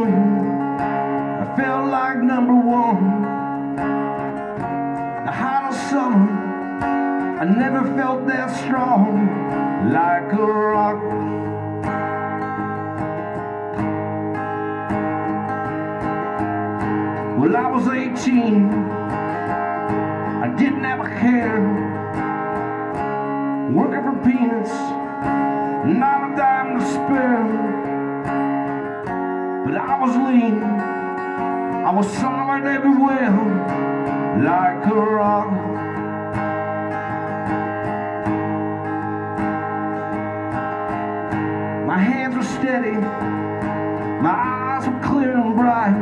I felt like number one. The height of summer, I never felt that strong, like a rock. Well, I was 18. I didn't have a care. Working for peanuts, not was lean. I was solid everywhere, like a rock. My hands were steady, my eyes were clear and bright.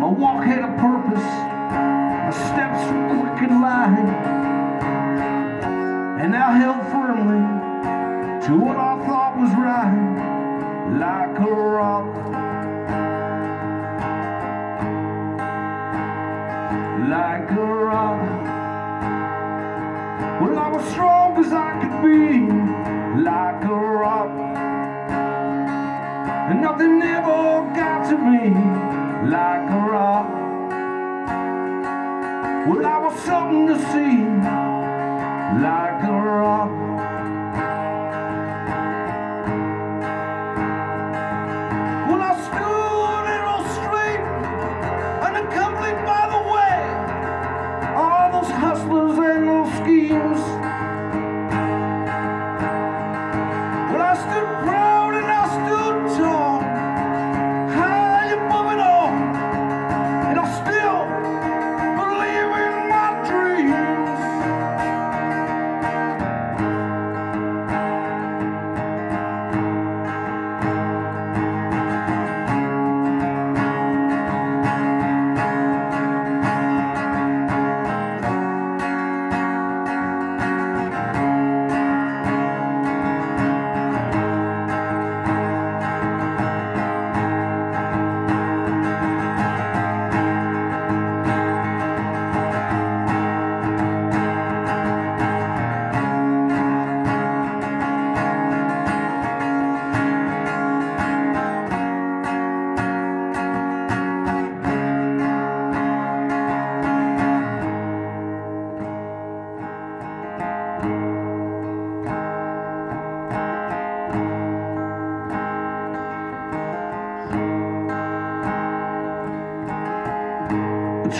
My walk had a purpose, my steps were quick and light. And I held firmly to what I And nothing ever got to me like a rock. Well, I was something to see like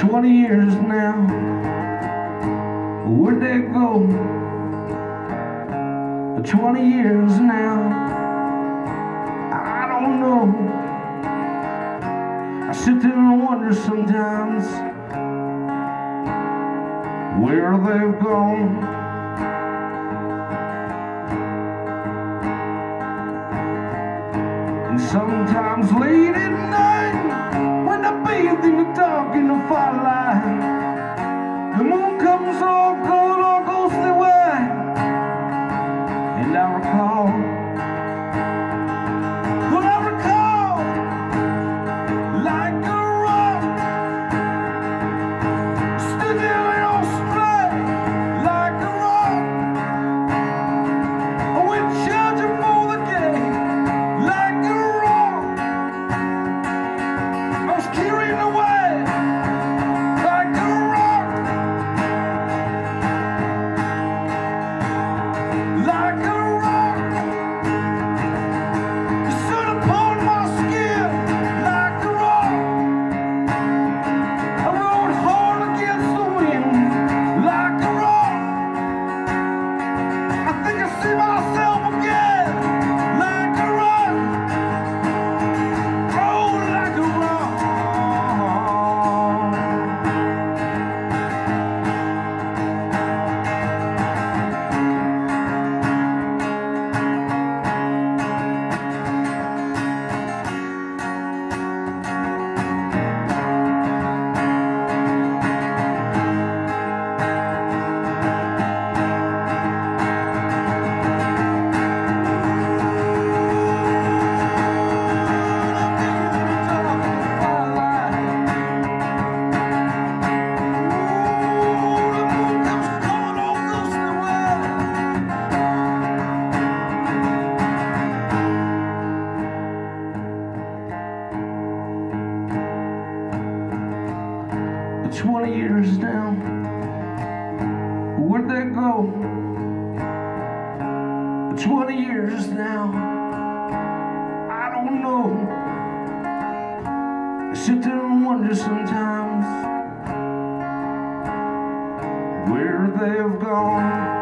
20 years now Where'd they go? 20 years now I don't know I sit there and wonder sometimes Where they've gone And sometimes late at night bathe in the dark in the firelight, years now. Where'd they go? 20 years now. I don't know. I sit there and wonder sometimes where they've gone.